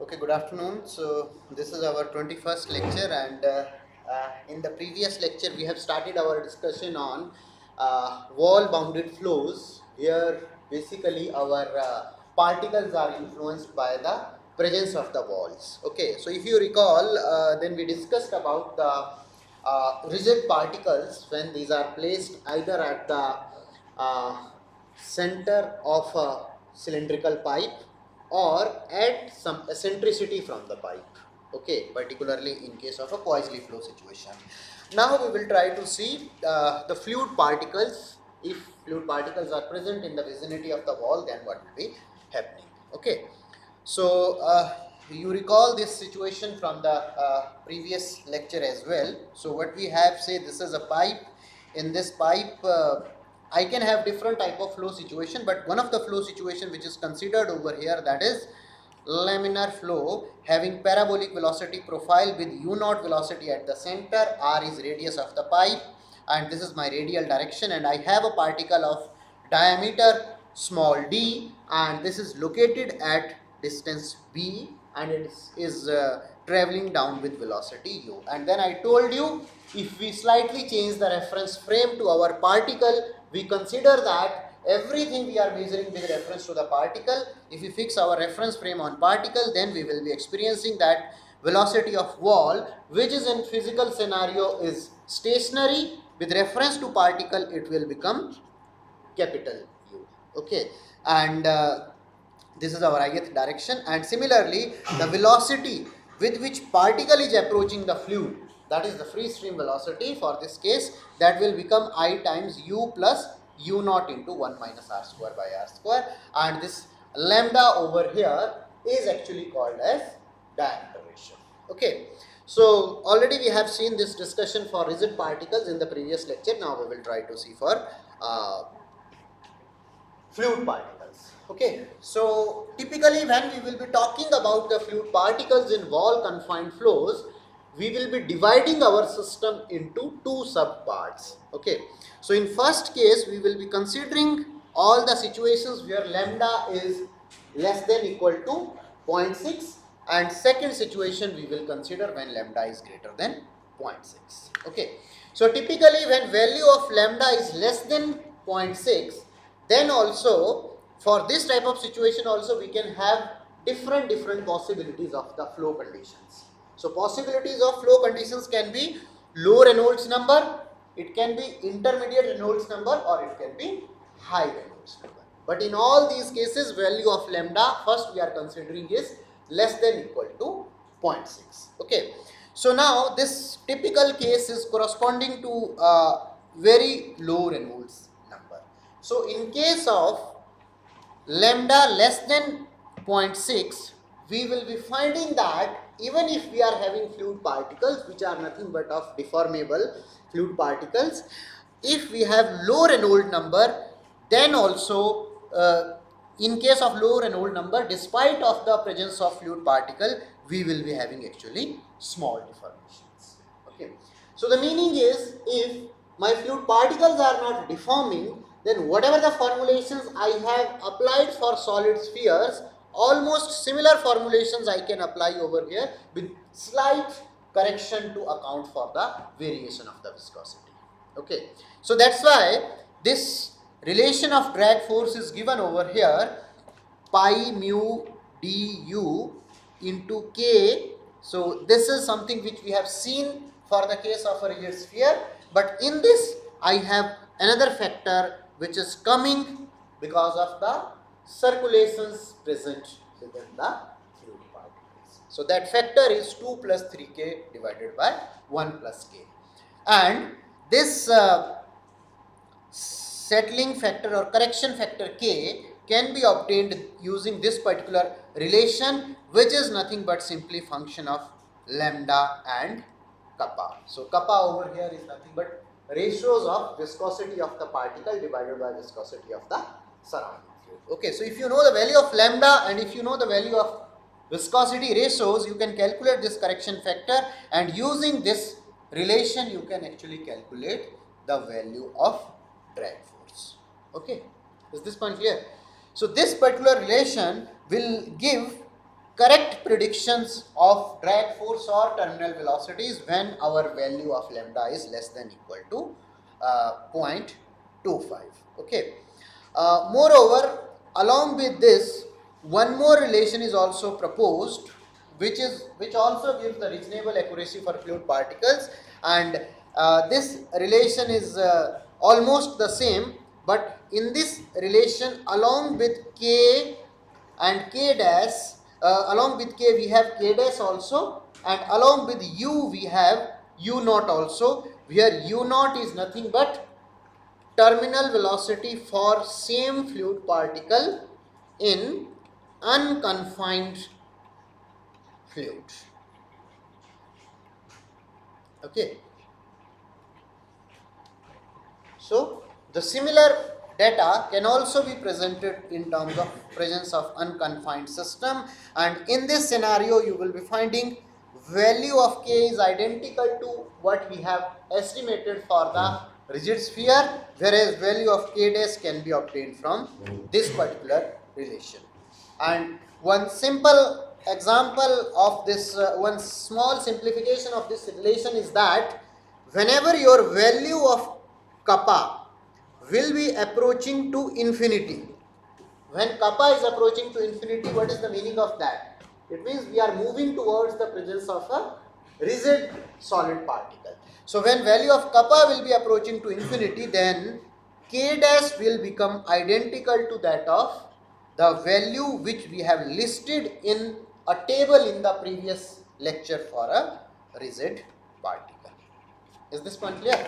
Okay, good afternoon. So, this is our 21st lecture, and uh, uh, in the previous lecture, we have started our discussion on uh, wall bounded flows. Here, basically, our uh, particles are influenced by the presence of the walls. Okay, so if you recall, uh, then we discussed about the uh, rigid particles when these are placed either at the center of a cylindrical pipe or at some eccentricity from the pipe okay particularly in case of a Poiseuille flow situation. Now we will try to see uh, the fluid particles. If fluid particles are present in the vicinity of the wall then what will be happening okay? So uh, you recall this situation from the uh, previous lecture as well. So what we have say this is a pipe. In this pipe uh, I can have different type of flow situation but one of the flow situation which is considered over here that is laminar flow having parabolic velocity profile with u naught velocity at the center r is radius of the pipe and this is my radial direction and I have a particle of diameter small d and this is located at distance b and it is, is uh, traveling down with velocity u. And then I told you if we slightly change the reference frame to our particle we consider that everything we are measuring with reference to the particle if we fix our reference frame on particle then we will be experiencing that velocity of wall which is in physical scenario is stationary. With reference to particle it will become capital U. Okay? And uh, this is our ith direction. And similarly the velocity with which particle is approaching the fluid that is the free stream velocity for this case that will become i times u plus u naught into 1 minus r square by r square. And this lambda over here is actually called as diameter ratio. Okay. So already we have seen this discussion for rigid particles in the previous lecture. Now we will try to see for uh, fluid particles. Okay. So typically when we will be talking about the fluid particles in wall confined flows we will be dividing our system into two subparts okay? So in first case we will be considering all the situations where lambda is less than equal to 0.6 and second situation we will consider when lambda is greater than 0.6 okay? So typically when value of lambda is less than 0.6 then also for this type of situation also we can have different different possibilities of the flow conditions so possibilities of flow conditions can be low Reynolds number, it can be intermediate Reynolds number or it can be high Reynolds number. But in all these cases value of lambda first we are considering is less than equal to 0.6. Okay. So now this typical case is corresponding to uh, very low Reynolds number. So in case of lambda less than 0.6 we will be finding that even if we are having fluid particles which are nothing but of deformable fluid particles if we have low Reynolds number then also uh, in case of low Reynolds number despite of the presence of fluid particle we will be having actually small deformations. Okay. So the meaning is if my fluid particles are not deforming then whatever the formulations I have applied for solid spheres almost similar formulations I can apply over here with slight correction to account for the variation of the viscosity. Okay. So that's why this relation of drag force is given over here pi mu du into k. So this is something which we have seen for the case of a rigid sphere but in this I have another factor which is coming because of the circulations present within the fluid particles. So that factor is 2 plus 3k divided by 1 plus k. And this uh, settling factor or correction factor k can be obtained using this particular relation which is nothing but simply function of lambda and kappa. So kappa over here is nothing but ratios of viscosity of the particle divided by viscosity of the surrounding. Okay, so if you know the value of lambda and if you know the value of viscosity ratios, you can calculate this correction factor and using this relation you can actually calculate the value of drag force. Okay, is this point clear? So this particular relation will give correct predictions of drag force or terminal velocities when our value of lambda is less than equal to uh, 0.25 okay uh, moreover along with this one more relation is also proposed which is which also gives the reasonable accuracy for fluid particles. And uh, this relation is uh, almost the same but in this relation along with k and k dash uh, along with k we have k dash also and along with u we have u naught also. Where u naught is nothing but terminal velocity for same fluid particle in unconfined fluid. Okay. So the similar data can also be presented in terms of presence of unconfined system. And in this scenario you will be finding value of k is identical to what we have estimated for the rigid sphere whereas value of k dash can be obtained from this particular relation and one simple example of this uh, one small simplification of this relation is that whenever your value of kappa will be approaching to infinity. When kappa is approaching to infinity, what is the meaning of that? It means we are moving towards the presence of a rigid solid particle. So when value of kappa will be approaching to infinity, then k dash will become identical to that of the value which we have listed in a table in the previous lecture for a rigid particle. Is this point clear?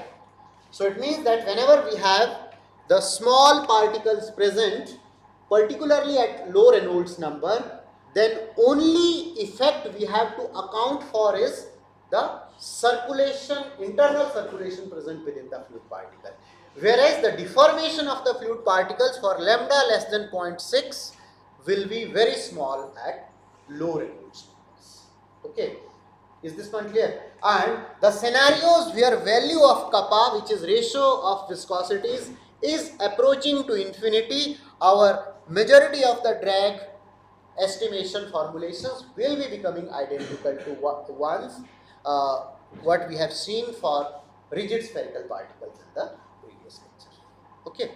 So it means that whenever we have the small particles present particularly at low Reynolds number then only effect we have to account for is the circulation internal circulation present within the fluid particle. Whereas the deformation of the fluid particles for lambda less than 0.6 will be very small at low numbers okay? Is this one clear? And the scenarios where value of kappa which is ratio of viscosities is approaching to infinity, our majority of the drag estimation formulations will be becoming identical to ones uh, what we have seen for rigid spherical particles in the previous lecture. Okay.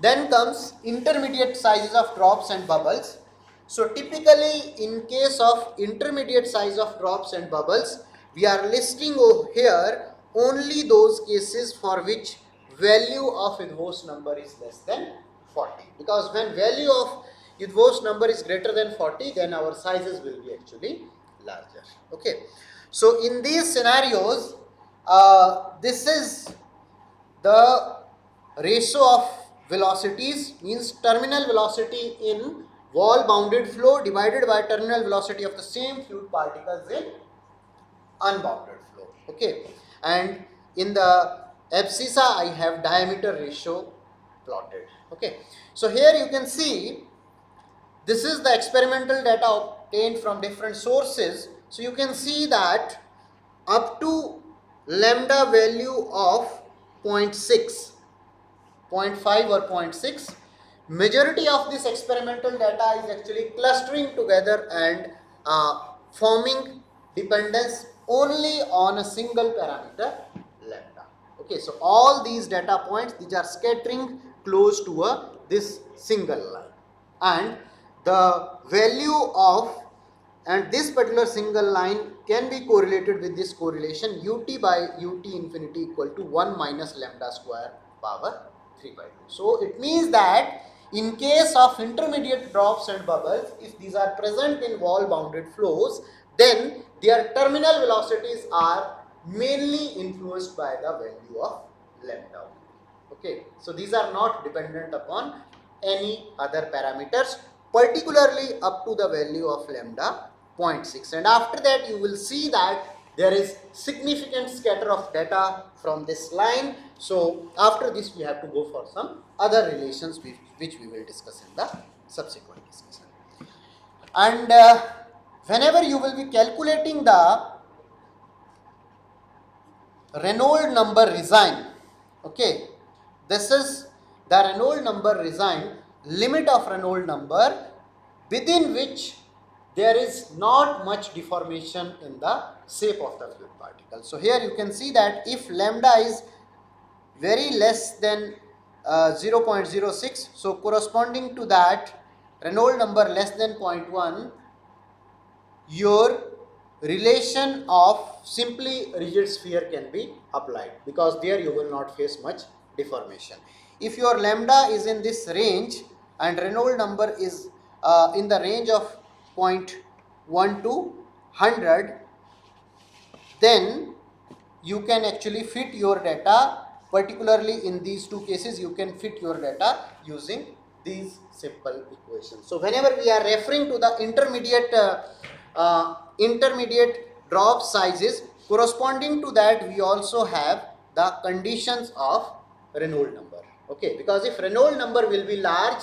Then comes intermediate sizes of drops and bubbles. So typically in case of intermediate size of drops and bubbles, we are listing here only those cases for which value of Eötvös number is less than 40 because when value of Eötvös number is greater than 40 then our sizes will be actually larger okay so in these scenarios uh, this is the ratio of velocities means terminal velocity in wall bounded flow divided by terminal velocity of the same fluid particles in unbounded flow okay and in the abscissa I have diameter ratio plotted. Okay. So here you can see this is the experimental data obtained from different sources. So you can see that up to lambda value of 0.6, 0.5 or 0.6 majority of this experimental data is actually clustering together and uh, forming dependence only on a single parameter lambda. okay so all these data points these are scattering close to a this single line and the value of and this particular single line can be correlated with this correlation ut by ut infinity equal to 1 minus lambda square power 3 by 2. So, it means that in case of intermediate drops and bubbles if these are present in wall bounded flows then their terminal velocities are mainly influenced by the value of lambda. Okay, so these are not dependent upon any other parameters, particularly up to the value of lambda 0.6. And after that, you will see that there is significant scatter of data from this line. So after this, we have to go for some other relations which, we will discuss in the subsequent discussion. And uh, whenever you will be calculating the Reynolds number resign. Okay, this is the Reynolds number resign limit of Reynolds number within which there is not much deformation in the shape of the fluid particle. So here you can see that if lambda is very less than uh, 0.06, so corresponding to that Reynolds number less than 0.1, your relation of simply rigid sphere can be applied because there you will not face much deformation. If your lambda is in this range and Reynolds number is uh, in the range of 0.1 to 100 then you can actually fit your data particularly in these two cases you can fit your data using these simple equations. So whenever we are referring to the intermediate uh, uh, intermediate drop sizes corresponding to that we also have the conditions of Reynolds number okay because if Reynolds number will be large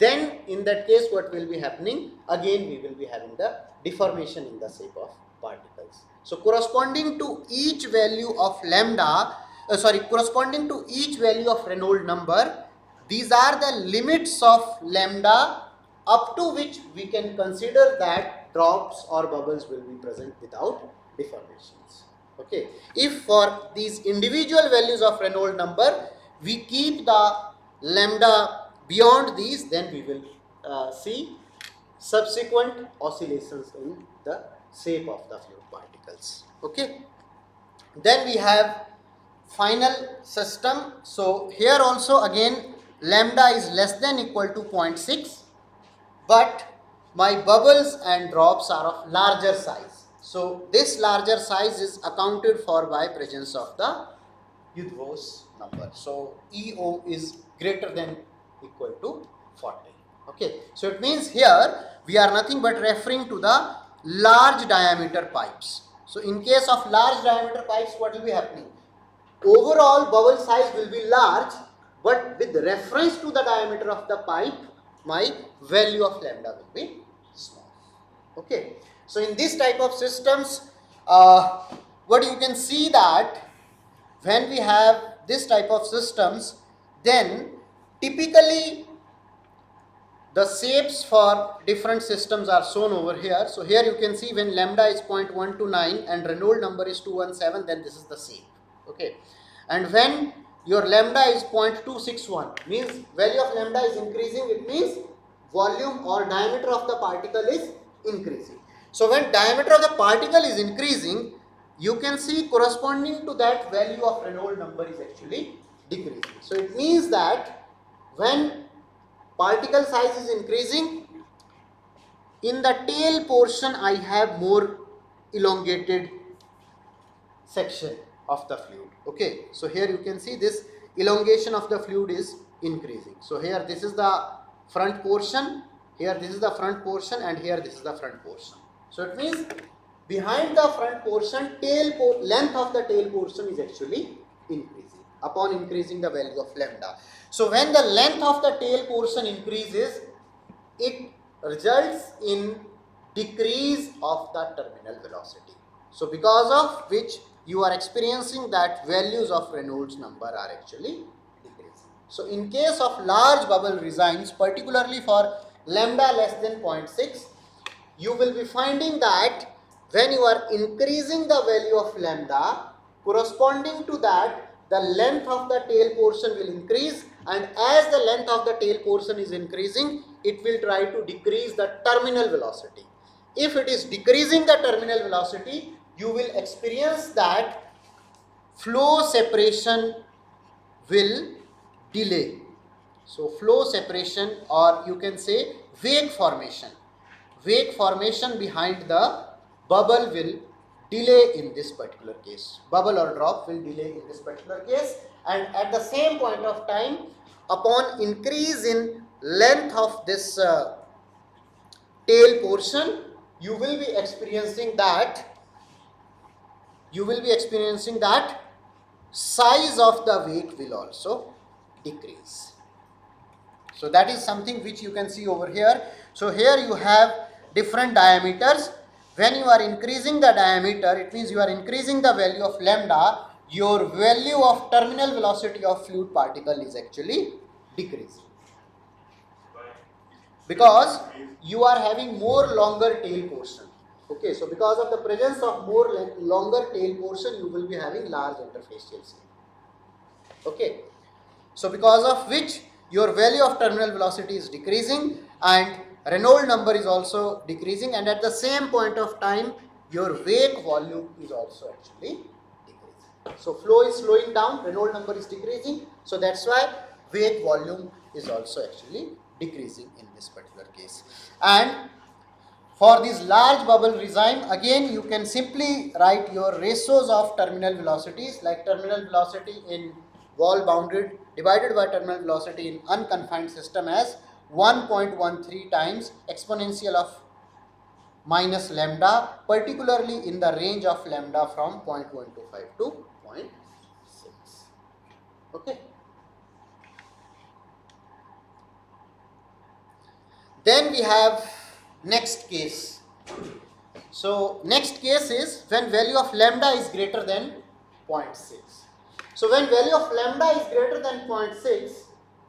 then in that case what will be happening? Again we will be having the deformation in the shape of particles. So corresponding to each value of lambda uh, sorry corresponding to each value of Reynolds number these are the limits of lambda up to which we can consider that drops or bubbles will be present without deformations. Okay. If for these individual values of Reynolds number we keep the lambda beyond these then we will uh, see subsequent oscillations in the shape of the fluid particles. Okay? Then we have final system. So here also again lambda is less than equal to 0.6 but my bubbles and drops are of larger size. So this larger size is accounted for by presence of the Eötvös number. So EO is greater than equal to 40. Okay. So it means here we are nothing but referring to the large diameter pipes. So in case of large diameter pipes what will be happening? Overall bubble size will be large but with reference to the diameter of the pipe my value of lambda will be small. Okay. So in this type of systems uh, what you can see that when we have this type of systems then typically the shapes for different systems are shown over here. So here you can see when lambda is 0.129 and Reynolds number is 217 then this is the shape. Okay. And when your lambda is 0.261 means value of lambda is increasing it means volume or diameter of the particle is increasing. So when diameter of the particle is increasing you can see corresponding to that value of Reynolds number is actually decreasing. So it means that when particle size is increasing, in the tail portion I have more elongated section of the fluid. Okay, so here you can see this elongation of the fluid is increasing. So here this is the front portion, here this is the front portion and here this is the front portion. So it means behind the front portion tail po length of the tail portion is actually increasing upon increasing the value of lambda. So when the length of the tail portion increases it results in decrease of the terminal velocity. So because of which you are experiencing that values of Reynolds number are actually decreasing. So in case of large bubble resigns particularly for lambda less than 0.6 you will be finding that when you are increasing the value of lambda corresponding to that the length of the tail portion will increase and as the length of the tail portion is increasing it will try to decrease the terminal velocity. If it is decreasing the terminal velocity you will experience that flow separation will delay. So flow separation or you can say wake formation. Wake formation behind the bubble will delay in this particular case. Bubble or drop will delay in this particular case and at the same point of time upon increase in length of this uh, tail portion you will be experiencing that you will be experiencing that size of the wake will also decrease. So that is something which you can see over here. So here you have different diameters when you are increasing the diameter it means you are increasing the value of lambda your value of terminal velocity of fluid particle is actually decreasing because you are having more longer tail portion. Okay, so because of the presence of more longer tail portion, you will be having large interfacial scale. Okay, so because of which your value of terminal velocity is decreasing and Reynolds number is also decreasing and at the same point of time your wake volume is also actually decreasing. So flow is slowing down, Reynolds number is decreasing. So that's why wake volume is also actually decreasing in this particular case. And for this large bubble regime, again you can simply write your ratios of terminal velocities like terminal velocity in wall bounded divided by terminal velocity in unconfined system as 1.13 times exponential of minus lambda particularly in the range of lambda from 0.125 to 0.6 okay. Then we have next case. So next case is when value of lambda is greater than 0.6 so when value of lambda is greater than 0.6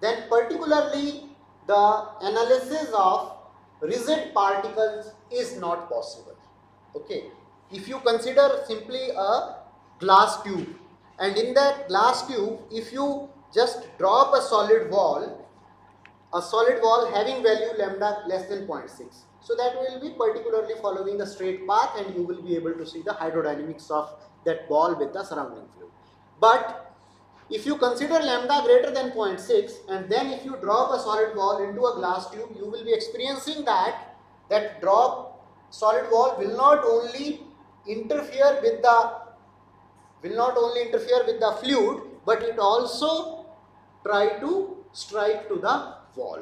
then particularly the analysis of rigid particles is not possible. Okay. If you consider simply a glass tube and in that glass tube if you just drop a solid wall, a solid wall having value lambda less than 0.6. So that will be particularly following the straight path and you will be able to see the hydrodynamics of that ball with the surrounding fluid. But if you consider lambda greater than 0.6 and then if you drop a solid wall into a glass tube, you will be experiencing that that drop solid wall will not only interfere with the will not only interfere with the fluid but it also try to strike to the wall.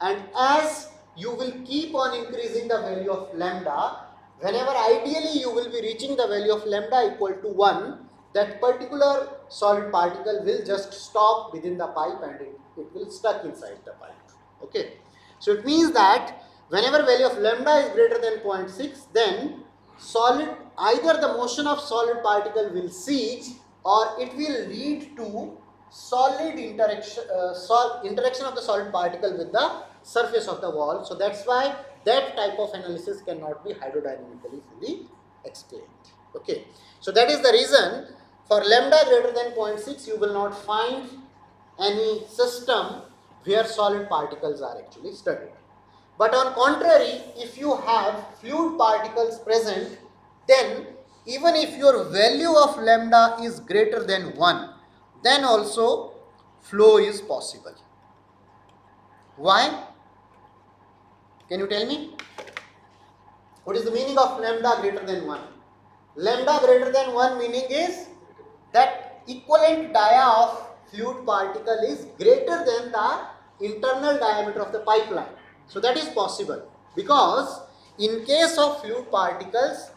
And as you will keep on increasing the value of lambda, whenever ideally you will be reaching the value of lambda equal to 1, that particular solid particle will just stop within the pipe and it, it will stuck inside the pipe. Okay. So it means that whenever value of lambda is greater than 0.6 then solid either the motion of solid particle will cease or it will lead to solid interaction uh, sol interaction of the solid particle with the surface of the wall. So that's why that type of analysis cannot be hydrodynamically fully explained. Okay. So that is the reason for lambda greater than 0.6, you will not find any system where solid particles are actually studied. But on contrary, if you have fluid particles present, then even if your value of lambda is greater than 1, then also flow is possible. Why? Can you tell me? What is the meaning of lambda greater than 1? Lambda greater than 1 meaning is that equivalent dia of fluid particle is greater than the internal diameter of the pipeline. So that is possible because in case of fluid particles,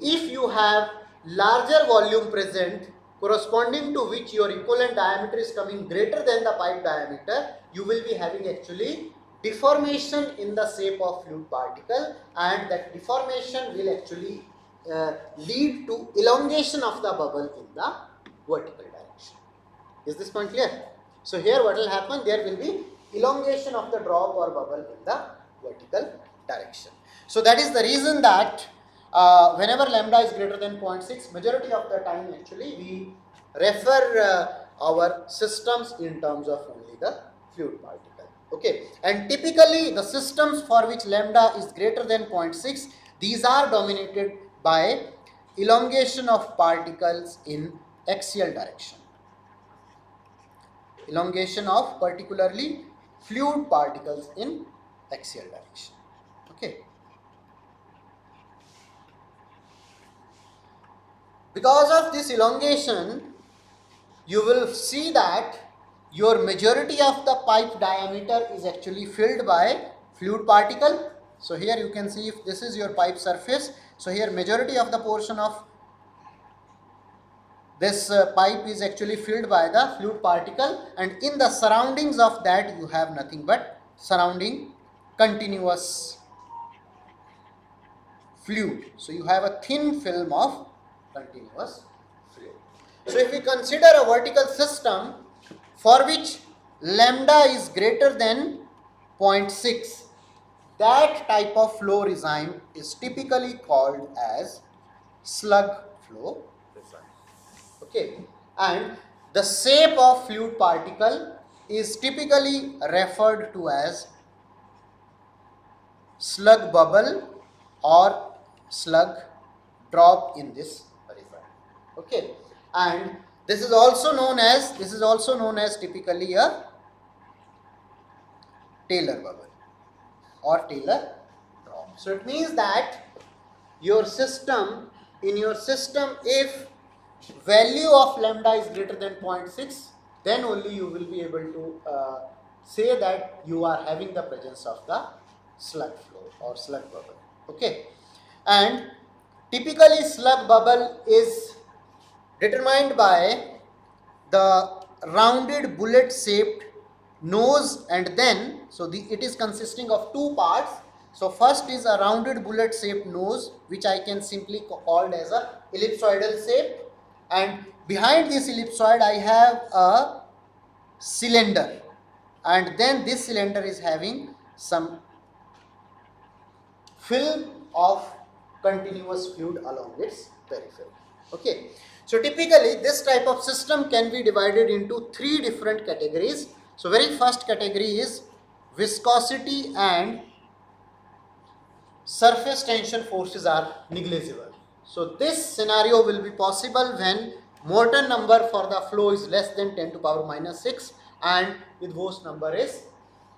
if you have larger volume present corresponding to which your equivalent diameter is coming greater than the pipe diameter, you will be having actually deformation in the shape of fluid particle and that deformation will actually lead to elongation of the bubble in the vertical direction. Is this point clear? So here what will happen? There will be elongation of the drop or bubble in the vertical direction. So that is the reason that uh, whenever lambda is greater than 0.6, majority of the time actually we refer uh, our systems in terms of only the fluid particle. Okay, and typically the systems for which lambda is greater than 0.6, these are dominated by elongation of particles in axial direction. Elongation of particularly fluid particles in axial direction. Okay. Because of this elongation, you will see that your majority of the pipe diameter is actually filled by fluid particle. So here you can see if this is your pipe surface, so here majority of the portion of this uh, pipe is actually filled by the fluid particle and in the surroundings of that you have nothing but surrounding continuous fluid. So you have a thin film of continuous fluid. So if we consider a vertical system for which lambda is greater than 0.6 that type of flow regime is typically called as slug flow. Okay. And the shape of fluid particle is typically referred to as slug bubble or slug drop in this okay. And this is also known as this is also known as typically a Taylor bubble or Taylor drop. So it means that your system in your system if value of lambda is greater than 0.6 then only you will be able to uh, say that you are having the presence of the slug flow or slug bubble okay and typically slug bubble is determined by the rounded bullet shaped nose and then so the, it is consisting of two parts. So first is a rounded bullet shaped nose which I can simply called as a ellipsoidal shape. And behind this ellipsoid I have a cylinder. And then this cylinder is having some film of continuous fluid along its periphery. Okay. So typically this type of system can be divided into three different categories. So very first category is viscosity and surface tension forces are negligible. So this scenario will be possible when Morton number for the flow is less than 10 to power minus 6 and Eötvös number is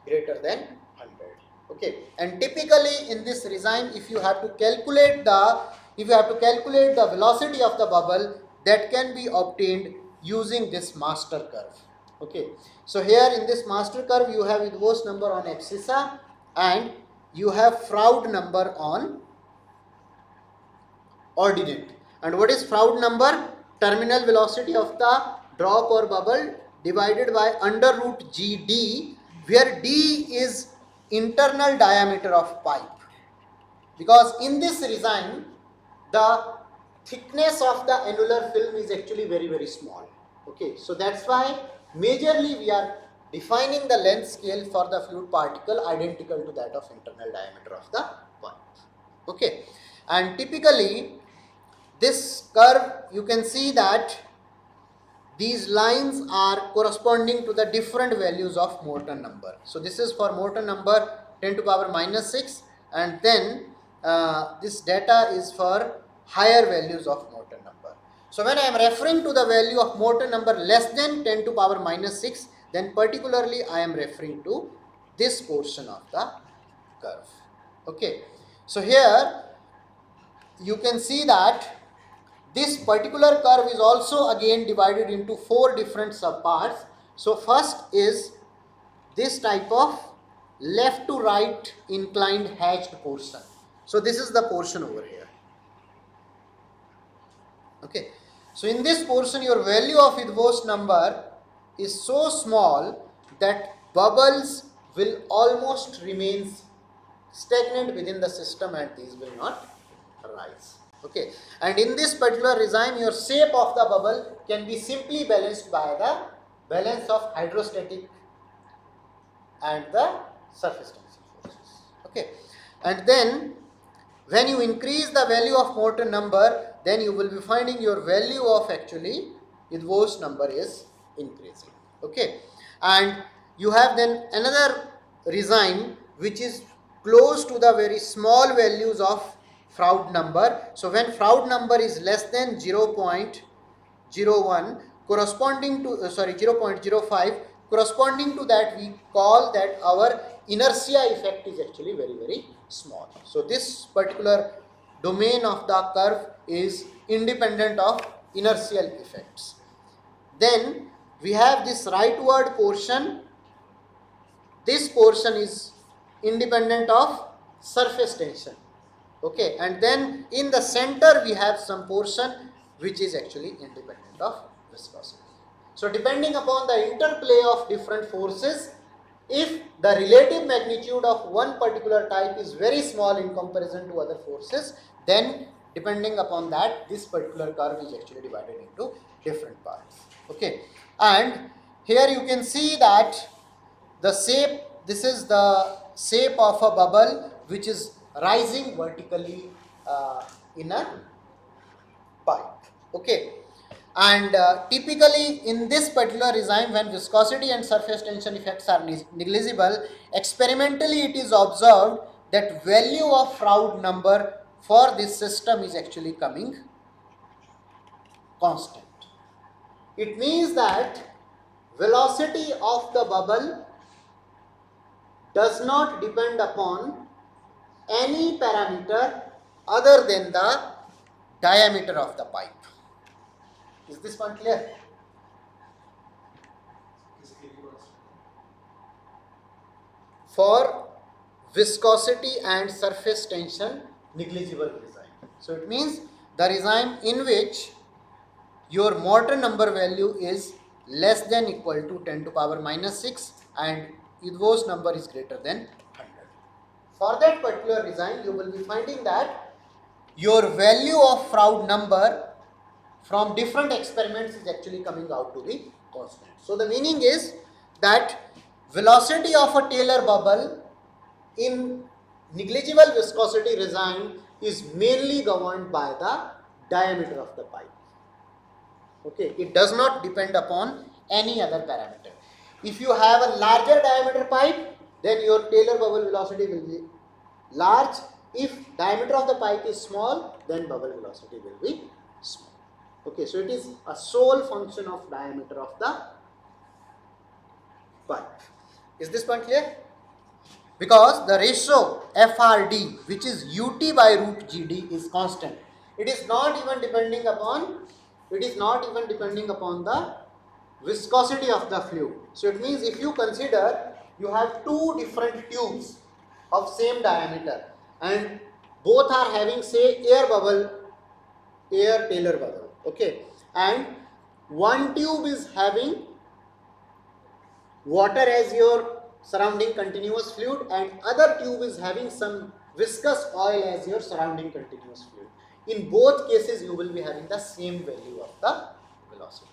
greater than 100. Okay, and typically in this regime if you have to calculate the if you have to calculate the velocity of the bubble that can be obtained using this master curve. Okay. So here in this master curve you have Eötvös number on abscissa and you have Froude number on ordinate. And what is Froude number? Terminal velocity of the drop or bubble divided by under root GD where D is internal diameter of pipe. Because in this design the thickness of the annular film is actually very very small okay so that's why majorly we are defining the length scale for the fluid particle identical to that of internal diameter of the pipe okay and typically this curve you can see that these lines are corresponding to the different values of Morton number. So this is for Morton number 10 to power minus 6 and then uh, this data is for higher values of Morton. So when I am referring to the value of Morton number less than 10 to power minus 6 then particularly I am referring to this portion of the curve. Okay. So here you can see that this particular curve is also again divided into four different subparts. So first is this type of left to right inclined hatched portion. So this is the portion over here okay so in this portion your value of Eötvös number is so small that bubbles will almost remain stagnant within the system and these will not rise. Okay. And in this particular regime your shape of the bubble can be simply balanced by the balance of hydrostatic and the surface tension forces. Okay. And then when you increase the value of Morton number then you will be finding your value of actually Eötvös number is increasing. Okay. And you have then another regime which is close to the very small values of Froude number. So when Froude number is less than 0 0.01 corresponding to uh, sorry 0 0.05 corresponding to that we call that our inertia effect is actually very very small. So this particular domain of the curve is independent of inertial effects. Then we have this rightward portion. This portion is independent of surface tension. Okay, and then in the center we have some portion which is actually independent of viscosity. So depending upon the interplay of different forces, if the relative magnitude of one particular type is very small in comparison to other forces, then depending upon that this particular curve is actually divided into different parts. Okay, and here you can see that the shape this is the shape of a bubble which is rising vertically uh, in a pipe. Okay. And uh, typically in this particular design when viscosity and surface tension effects are negligible, experimentally it is observed that value of Froude number for this system is actually coming constant. It means that velocity of the bubble does not depend upon any parameter other than the diameter of the pipe. Is this one clear? For viscosity and surface tension negligible design. So it means the design in which your Morton number value is less than equal to 10 to power minus 6 and Eötvös number is greater than 100. For that particular design you will be finding that your value of Froude number from different experiments is actually coming out to be constant. So the meaning is that velocity of a Taylor bubble in negligible viscosity design is mainly governed by the diameter of the pipe. Okay, it does not depend upon any other parameter. If you have a larger diameter pipe, then your Taylor bubble velocity will be large. If diameter of the pipe is small, then bubble velocity will be. Okay, so it is a sole function of diameter of the pipe. Is this point clear? Because the ratio FRD which is UT by root GD is constant. It is not even depending upon it is not even depending upon the viscosity of the fluid. So it means if you consider you have two different tubes of same diameter and both are having say air bubble, air Taylor bubble, okay, and one tube is having water as your surrounding continuous fluid and other tube is having some viscous oil as your surrounding continuous fluid. In both cases you will be having the same value of the velocity.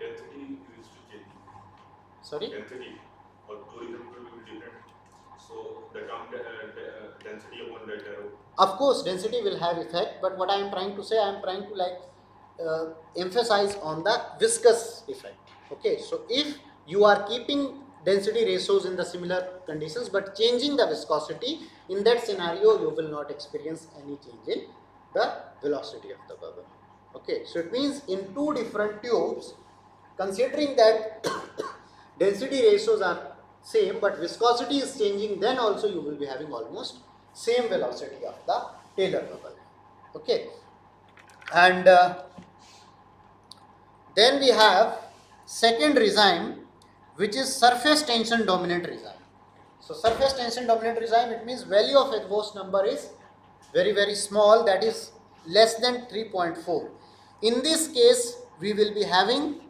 Density is to change. Sorry? Density or tourism will be different. So the term uh, uh, density upon that arrow. Of course, density will have effect, but what I am trying to say, I am trying to like uh, emphasize on the viscous effect. Okay, so if you are keeping density ratios in the similar conditions but changing the viscosity, in that scenario you will not experience any change in the velocity of the bubble. Okay, so it means in two different tubes, considering that density ratios are same but viscosity is changing, then also you will be having almost same velocity of the Taylor bubble. Okay, and uh, then we have second regime which is surface tension dominant regime. So surface tension dominant regime it means value of Eötvös number is very very small that is less than 3.4. In this case we will be having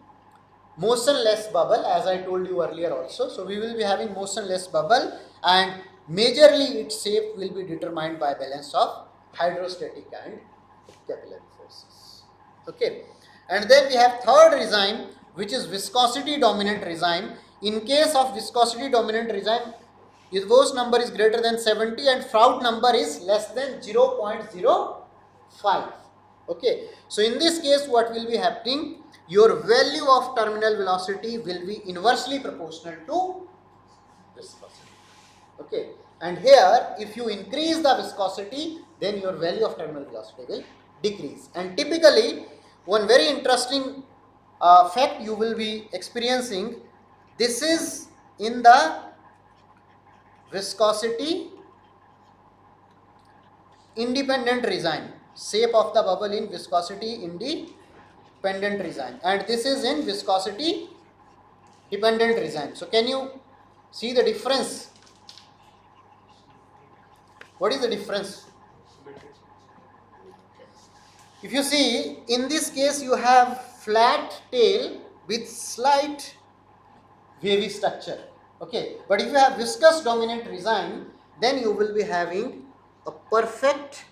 motionless bubble as I told you earlier also. So we will be having motionless bubble and majorly its shape will be determined by balance of hydrostatic and capillary forces. Okay. And then we have third regime which is viscosity dominant regime. In case of viscosity dominant regime Eötvös number is greater than 70 and Froude number is less than 0.05. Okay. So in this case what will be happening? Your value of terminal velocity will be inversely proportional to viscosity. Okay. And here if you increase the viscosity then your value of terminal velocity will decrease. And typically one very interesting uh, fact you will be experiencing this is in the viscosity independent regime shape of the bubble in viscosity independent regime and this is in viscosity dependent regime so can you see the difference? What is the difference if you see in this case you have flat tail with slight wavy structure. Okay? But if you have viscous dominant regime then you will be having a perfect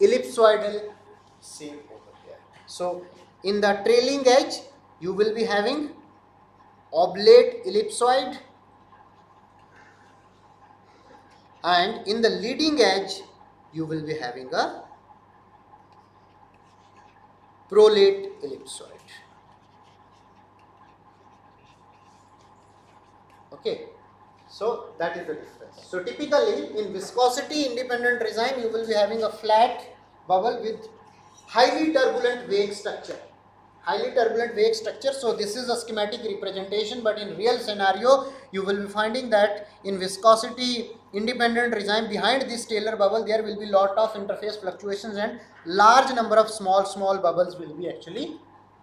ellipsoidal shape over here. So in the trailing edge you will be having oblate ellipsoid and in the leading edge you will be having a prolate ellipsoid. Okay. So that is the difference. So typically in viscosity independent design you will be having a flat bubble with highly turbulent wake structure. Highly turbulent wake structure. So this is a schematic representation but in real scenario you will be finding that in viscosity independent regime behind this Taylor bubble there will be lot of interface fluctuations and large number of small small bubbles will be actually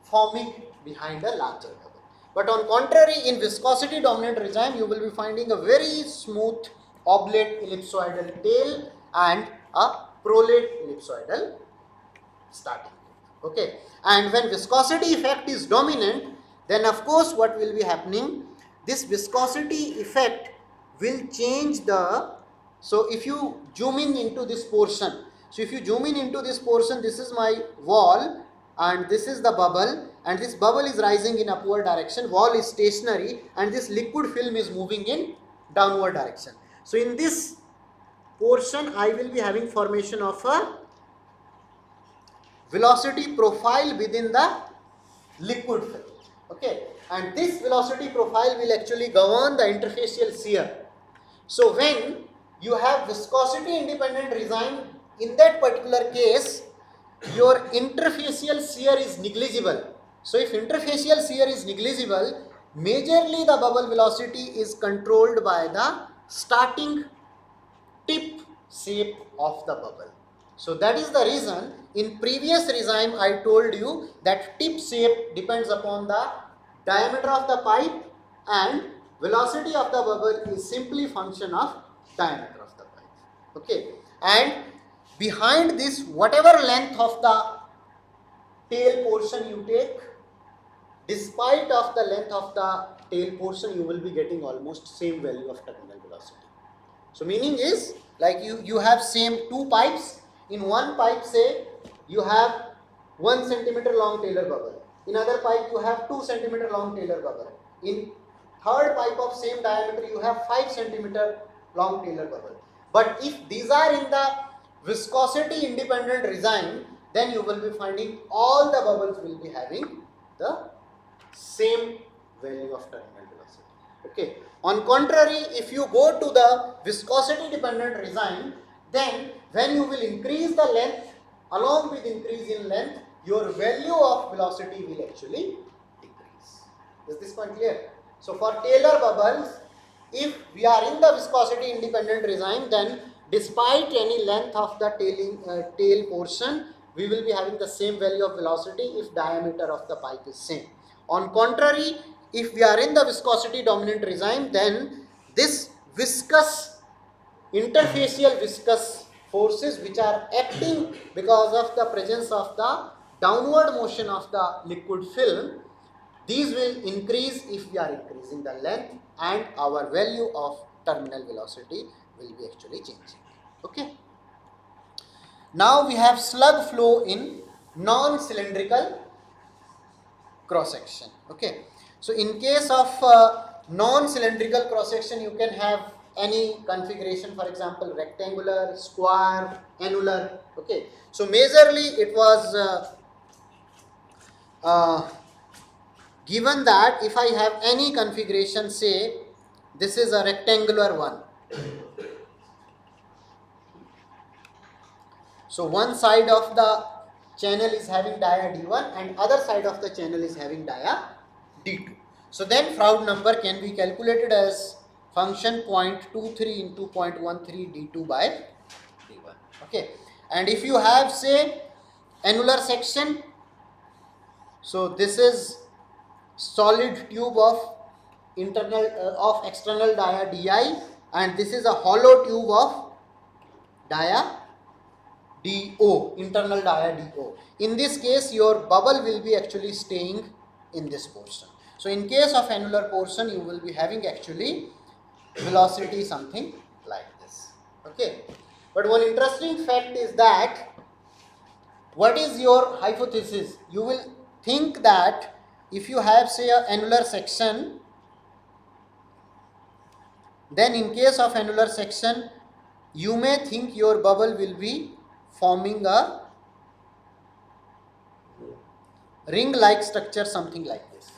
forming behind a larger bubble. But on contrary in viscosity dominant regime you will be finding a very smooth oblate ellipsoidal tail and a prolate ellipsoidal starting okay? And when viscosity effect is dominant then of course what will be happening? This viscosity effect will change the so if you zoom in into this portion so if you zoom in into this portion this is my wall and this is the bubble and this bubble is rising in upward direction wall is stationary and this liquid film is moving in downward direction. So in this portion i will be having formation of a velocity profile within the liquid film. Okay? And this velocity profile will actually govern the interfacial shear so when you have viscosity independent design in that particular case your interfacial shear is negligible. So if interfacial shear is negligible majorly the bubble velocity is controlled by the starting tip shape of the bubble. So that is the reason in previous regime I told you that tip shape depends upon the diameter of the pipe and velocity of the bubble is simply function of diameter of the pipe. Okay. And behind this whatever length of the tail portion you take despite of the length of the tail portion you will be getting almost same value of terminal velocity. So meaning is like you, you have same two pipes in one pipe say you have 1 centimeter long Taylor bubble. In other pipe you have 2 centimeter long Taylor bubble. In third pipe of same diameter you have 5 centimeter long Taylor bubble. But if these are in the viscosity independent design then you will be finding all the bubbles will be having the same value of terminal velocity. Okay. On contrary, if you go to the viscosity dependent design, then when you will increase the length along with increase in length your value of velocity will actually decrease is this point clear so for taylor bubbles if we are in the viscosity independent design then despite any length of the tailing uh, tail portion we will be having the same value of velocity if diameter of the pipe is same. On contrary if we are in the viscosity dominant design then this viscous interfacial viscous forces which are acting because of the presence of the downward motion of the liquid film these will increase if we are increasing the length and our value of terminal velocity will be actually changing. Okay. Now we have slug flow in non cylindrical cross section okay. So in case of uh, non cylindrical cross section you can have any configuration for example rectangular square annular. Okay. So majorly it was uh, uh, given that if I have any configuration say this is a rectangular one. So one side of the channel is having dia d1 and other side of the channel is having dia d2 so then Froude number can be calculated as function 0.23 into 0.13 d2 by d1 okay. And if you have say annular section so this is solid tube of internal uh, of external dia di and this is a hollow tube of dia do internal dia do in this case your bubble will be actually staying in this portion. So in case of annular portion you will be having actually velocity something like this. Okay. But one interesting fact is that what is your hypothesis? You will think that if you have say a annular section then in case of annular section you may think your bubble will be forming a ring like structure something like this.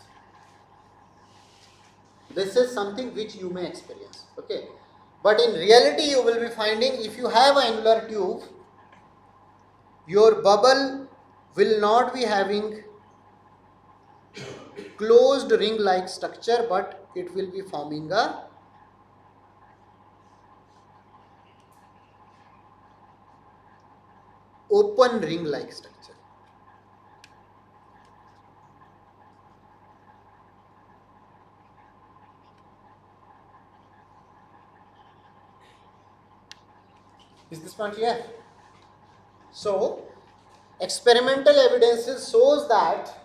This is something which you may experience okay? But in reality you will be finding if you have an annular tube your bubble will not be having closed ring like structure but it will be forming a open ring like structure. Is this point clear so experimental evidences shows that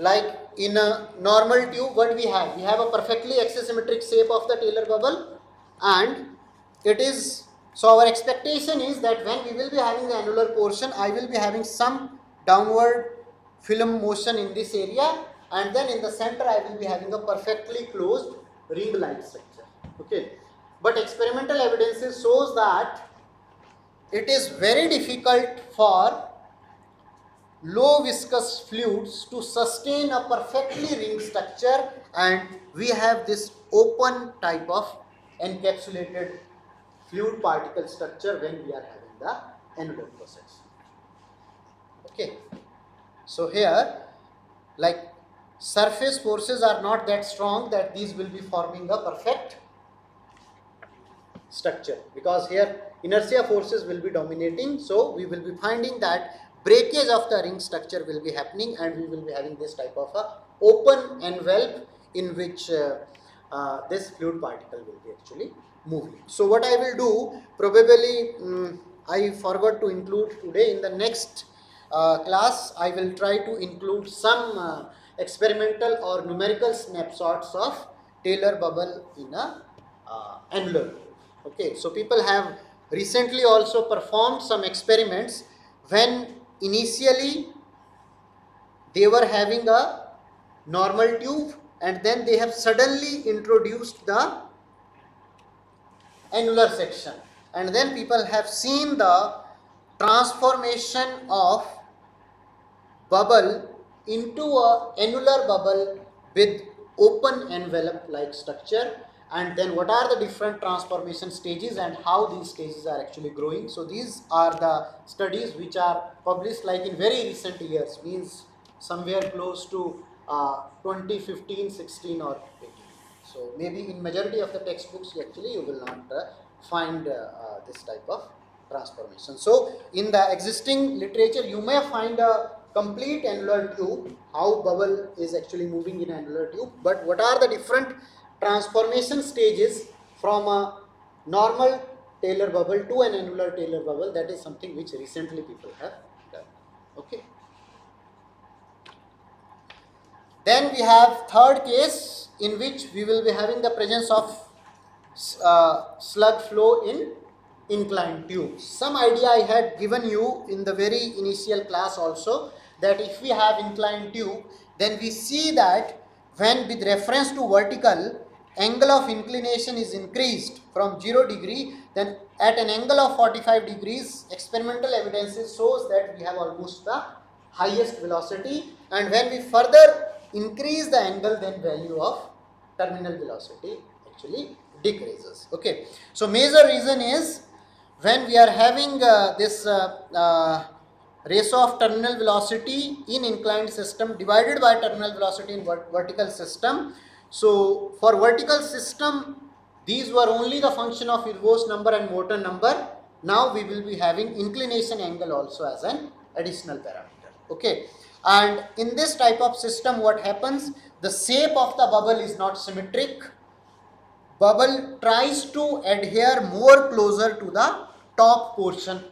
like in a normal tube what we have? We have a perfectly axisymmetric shape of the taylor bubble and it is so our expectation is that when we will be having the annular portion i will be having some downward film motion in this area and then in the center i will be having a perfectly closed ring like structure. Okay? But experimental evidences shows that it is very difficult for low viscous fluids to sustain a perfectly ring structure and we have this open type of encapsulated fluid particle structure when we are having the annular process. Okay. So here like surface forces are not that strong that these will be forming a perfect structure because here inertia forces will be dominating so we will be finding that breakage of the ring structure will be happening and we will be having this type of a open envelope in which uh, uh, this fluid particle will be actually moving. So what I will do probably um, I forgot to include today in the next uh, class I will try to include some uh, experimental or numerical snapshots of Taylor bubble in a uh, annular okay so people have recently also performed some experiments when initially they were having a normal tube and then they have suddenly introduced the annular section. And then people have seen the transformation of bubble into a annular bubble with open envelope like structure and then what are the different transformation stages and how these stages are actually growing. So these are the studies which are published like in very recent years means somewhere close to uh, 2015, 16 or 18. So maybe in majority of the textbooks actually you will not uh, find uh, uh this type of transformation. So in the existing literature you may find a complete annular tube, how bubble is actually moving in annular tube, but what are the different transformation stages from a normal Taylor bubble to an annular Taylor bubble that is something which recently people have done. Okay. Then we have third case in which we will be having the presence of uh, slug flow in inclined tube. Some idea I had given you in the very initial class also that if we have inclined tube then we see that when with reference to vertical angle of inclination is increased from 0 degree then at an angle of 45 degrees experimental evidence shows that we have almost the highest velocity. And when we further increase the angle then value of terminal velocity actually decreases. Okay. So major reason is when we are having uh, this uh, uh, ratio of terminal velocity in inclined system divided by terminal velocity in vertical system so for vertical system, these were only the function of Eötvös number and Morton number. Now we will be having inclination angle also as an additional parameter. Okay. And in this type of system, what happens? The shape of the bubble is not symmetric. Bubble tries to adhere more closer to the top portion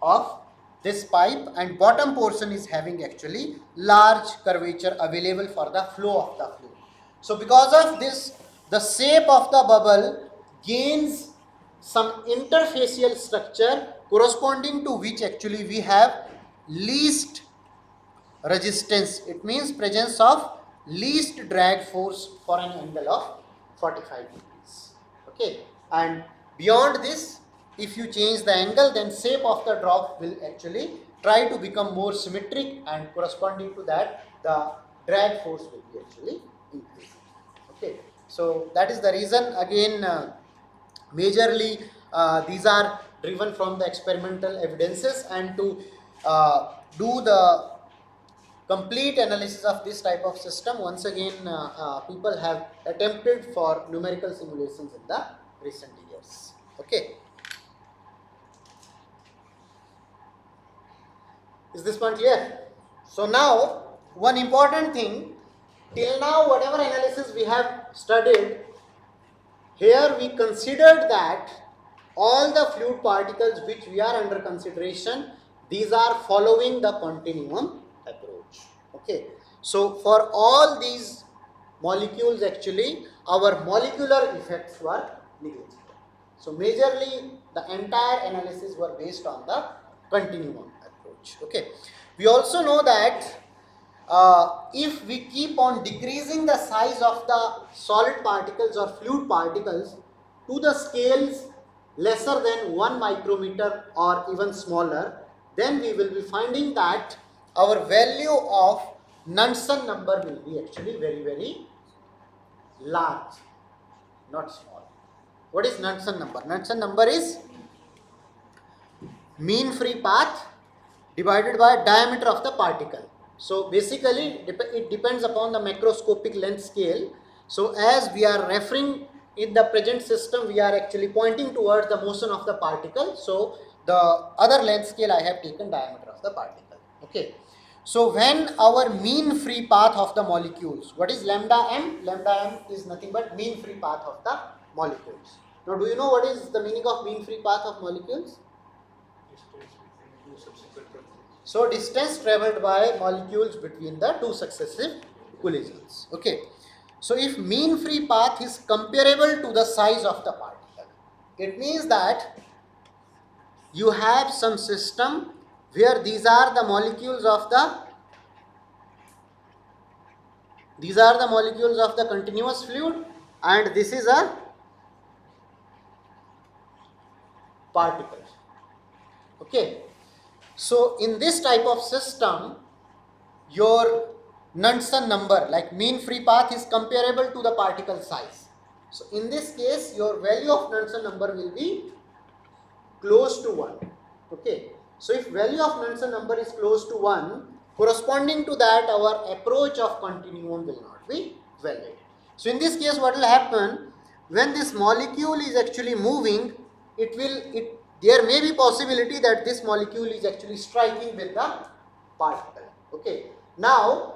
of this pipe and bottom portion is having actually large curvature available for the flow of the fluid. So because of this, the shape of the bubble gains some interfacial structure corresponding to which actually we have least resistance. It means presence of least drag force for an angle of 45 degrees. Okay, and beyond this, if you change the angle, then shape of the drop will actually try to become more symmetric and corresponding to that, the drag force will be actually Okay, so that is the reason again, uh, majorly uh, these are driven from the experimental evidences and to uh, do the complete analysis of this type of system once again uh, uh, people have attempted for numerical simulations in the recent years. Okay. Is this point clear? So now one important thing till now whatever analysis we have studied here we considered that all the fluid particles which we are under consideration, these are following the continuum approach. Okay. So for all these molecules actually our molecular effects were negligible. So majorly the entire analysis were based on the continuum approach. Okay. We also know that uh, if we keep on decreasing the size of the solid particles or fluid particles to the scales lesser than 1 micrometer or even smaller, then we will be finding that our value of Knudsen number will be actually very very large, not small. What is Knudsen number? Knudsen number is mean free path divided by diameter of the particle. So basically it depends upon the macroscopic length scale. So as we are referring in the present system we are actually pointing towards the motion of the particle. So the other length scale I have taken diameter of the particle. Okay. So when our mean free path of the molecules, what is lambda m? Lambda m is nothing but mean free path of the molecules. Now do you know what is the meaning of mean free path of molecules? So distance traveled by molecules between the two successive collisions. Okay. So if mean free path is comparable to the size of the particle, it means that you have some system where these are the molecules of the these are the molecules of the continuous fluid and this is a particle. Okay. So in this type of system, your Knudsen number like mean free path is comparable to the particle size. So in this case, your value of Knudsen number will be close to 1. Okay. So if value of Knudsen number is close to 1, corresponding to that our approach of continuum will not be valid. So in this case what will happen when this molecule is actually moving it will it there may be possibility that this molecule is actually striking with the particle. Okay. Now,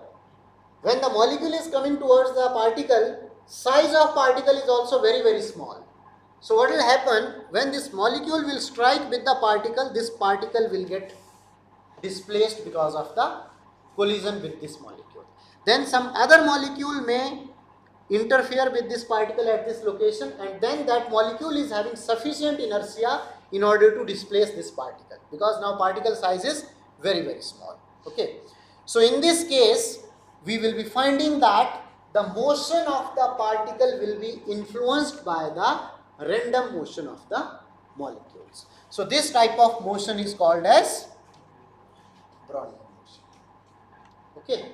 when the molecule is coming towards the particle, size of particle is also very very small. So what will happen when this molecule will strike with the particle, this particle will get displaced because of the collision with this molecule. Then some other molecule may interfere with this particle at this location and then that molecule is having sufficient inertia in order to displace this particle because now particle size is very very small. Okay. So in this case we will be finding that the motion of the particle will be influenced by the random motion of the molecules. So this type of motion is called as Brownian motion. Okay.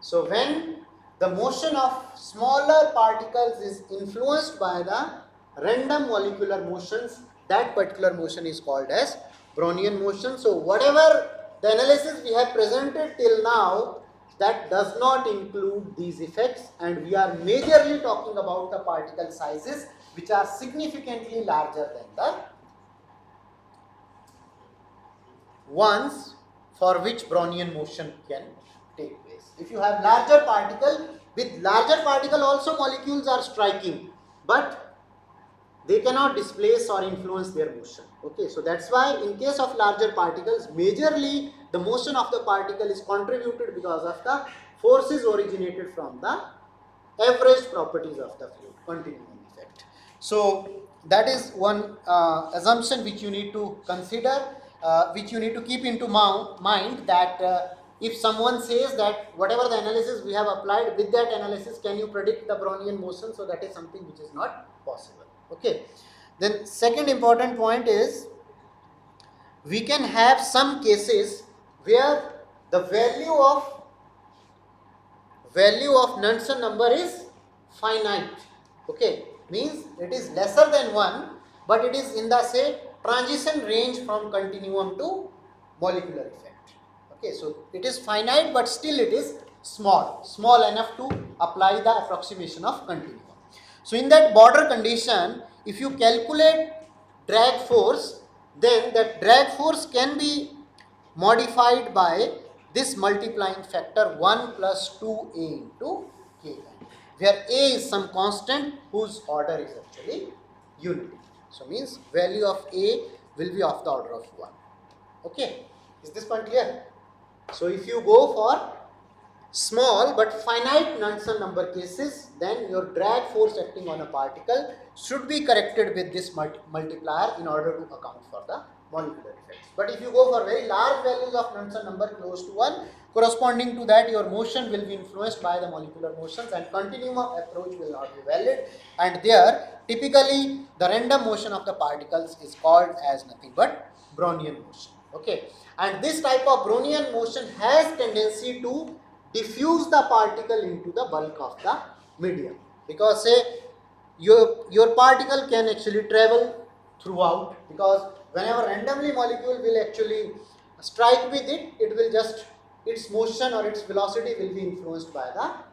So when the motion of smaller particles is influenced by the random molecular motions that particular motion is called as Brownian motion. So whatever the analysis we have presented till now that does not include these effects and we are majorly talking about the particle sizes which are significantly larger than the ones for which Brownian motion can take place. If you have larger particle, with larger particle also molecules are striking but they cannot displace or influence their motion. Okay, so that's why in case of larger particles, majorly the motion of the particle is contributed because of the forces originated from the average properties of the fluid, continuum effect. So that is one uh, assumption which you need to consider, uh, which you need to keep into mind that uh, if someone says that whatever the analysis we have applied with that analysis can you predict the brownian motion so that is something which is not possible okay. Then second important point is we can have some cases where the value of value of Knudsen number is finite. Okay. Means it is lesser than 1 but it is in the say transition range from continuum to molecular effect. Okay. So it is finite but still it is small. Small enough to apply the approximation of continuum so in that border condition if you calculate drag force then that drag force can be modified by this multiplying factor 1 plus 2a into k where a is some constant whose order is actually unity. So means value of a will be of the order of 1. Okay, is this point clear? So if you go for small but finite Knudsen number cases, then your drag force acting on a particle should be corrected with this multiplier in order to account for the molecular effects. But if you go for very large values of Knudsen number close to 1, corresponding to that your motion will be influenced by the molecular motions and continuum approach will not be valid and there typically the random motion of the particles is called as nothing but Brownian motion. Okay, and this type of Brownian motion has tendency to diffuse the particle into the bulk of the medium. Because say your, your particle can actually travel throughout. Because whenever randomly molecule will actually strike with it, it will just, its motion or its velocity will be influenced by the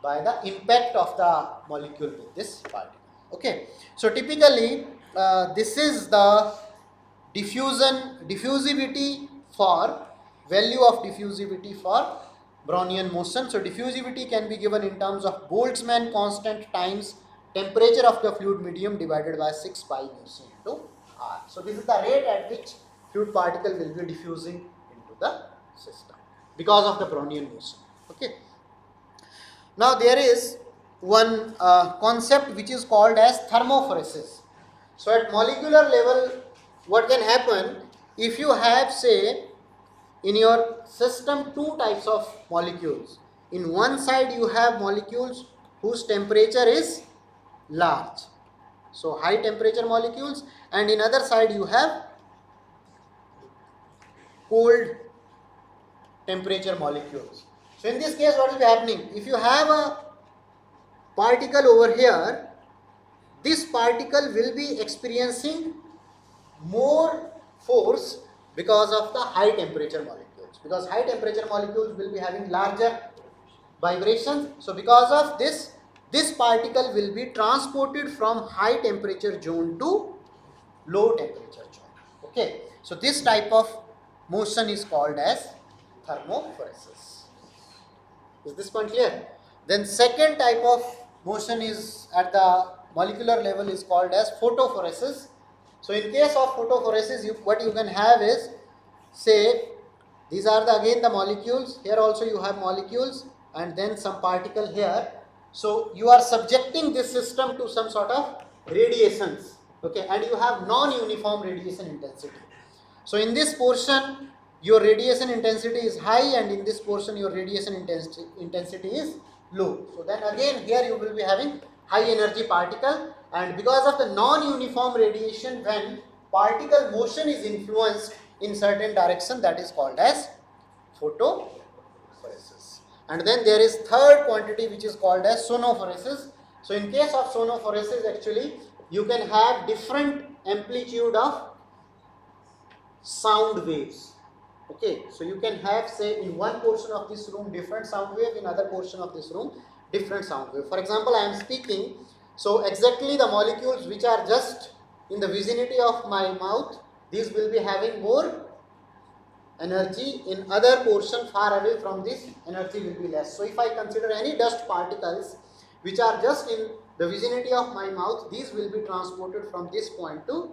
by the impact of the molecule with this particle. Okay, so typically uh, this is the diffusion diffusivity for value of diffusivity for Brownian motion. So diffusivity can be given in terms of Boltzmann constant times temperature of the fluid medium divided by 6 pi mu c into r. So this is the rate at which fluid particle will be diffusing into the system because of the Brownian motion. Okay. Now there is one uh, concept which is called as thermophoresis. So at molecular level what can happen if you have say in your system two types of molecules. In one side you have molecules whose temperature is large. So high temperature molecules and in other side you have cold temperature molecules. So in this case what will be happening? If you have a particle over here, this particle will be experiencing more force because of the high temperature molecules. Because high temperature molecules will be having larger vibrations. So because of this, this particle will be transported from high temperature zone to low temperature zone. Okay. So this type of motion is called as thermophoresis. Is this point clear? Then second type of motion is at the molecular level is called as photophoresis. So in case of photophoresis, you, what you can have is say these are the again the molecules. Here also you have molecules and then some particle here so you are subjecting this system to some sort of radiations, okay, and you have non-uniform radiation intensity. So in this portion, your radiation intensity is high, and in this portion, your radiation intensity intensity is low. So then again, here you will be having high energy particle, and because of the non-uniform radiation, when particle motion is influenced in certain direction, that is called as photo and then there is third quantity which is called as sonophoresis. So in case of sonophoresis actually you can have different amplitude of sound waves. Okay, so you can have say in one portion of this room different sound wave, in other portion of this room different sound wave. For example, I am speaking, so exactly the molecules which are just in the vicinity of my mouth, these will be having more energy in other portion far away from this energy will be less. So if I consider any dust particles which are just in the vicinity of my mouth, these will be transported from this point to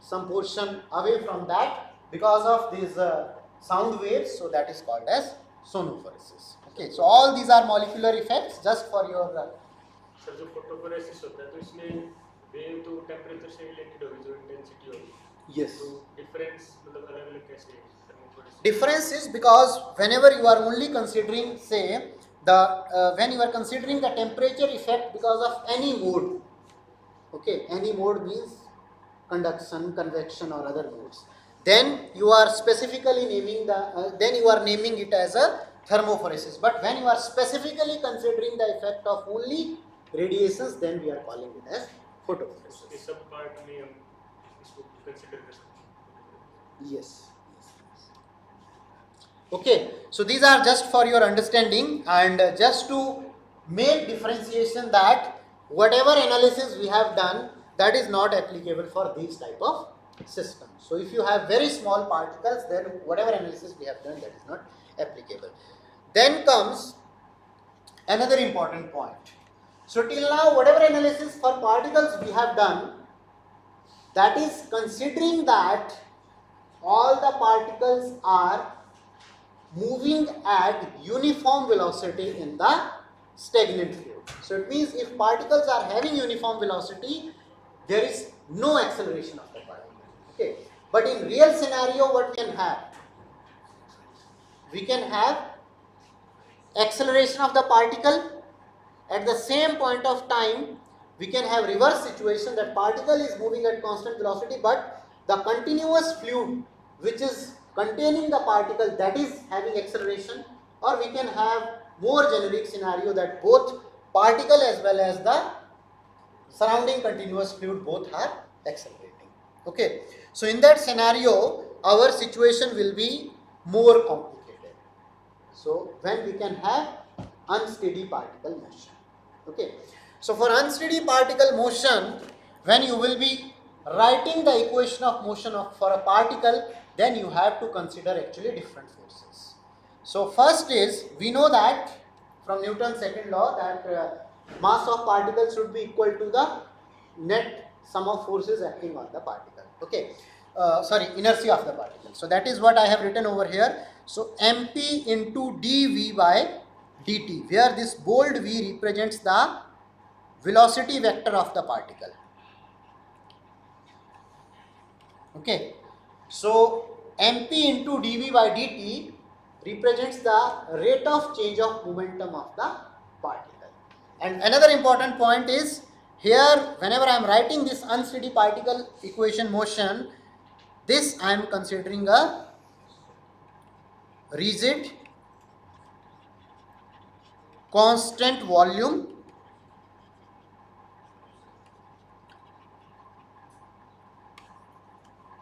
some portion away from that because of these uh, sound waves. So that is called as sonophoresis. Okay, so all these are molecular effects just for your. Uh, sir जो photophoresis होता है तो इसमें wave तो temperature से related होगी जो intensity होगी yes तो डिफरेंस मतलब अलग अलग कैसे difference is because whenever you are only considering say the uh, when you are considering the temperature effect because of any mode okay any mode means conduction convection or other modes then you are specifically naming the uh, then you are naming it as a thermophoresis but when you are specifically considering the effect of only radiations, then we are calling it as photophoresis. Is part consider Yes. Okay, so these are just for your understanding and just to make differentiation that whatever analysis we have done that is not applicable for these type of system. So if you have very small particles, then whatever analysis we have done, that is not applicable. Then comes another important point. So till now whatever analysis for particles we have done that is considering that all the particles are moving at uniform velocity in the stagnant fluid. So it means if particles are having uniform velocity, there is no acceleration of the particle. Okay. But in real scenario, what can have? We can have acceleration of the particle at the same point of time we can have reverse situation that particle is moving at constant velocity but the continuous fluid which is containing the particle that is having acceleration or we can have more generic scenario that both particle as well as the surrounding continuous fluid both are accelerating. Okay. So in that scenario our situation will be more complicated. So when we can have unsteady particle motion okay. So for unsteady particle motion when you will be writing the equation of motion of for a particle then you have to consider actually different forces. So first is we know that from newton's second law that uh, mass of particle should be equal to the net sum of forces acting on the particle. Okay. Uh, sorry inertia of the particle. So that is what i have written over here. So mp into dv by dt where this bold v represents the velocity vector of the particle. Okay. So mp into dv by dt represents the rate of change of momentum of the particle. And another important point is here whenever i am writing this unsteady particle equation motion this i am considering a rigid constant volume.